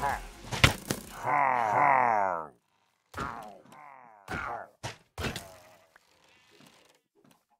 は。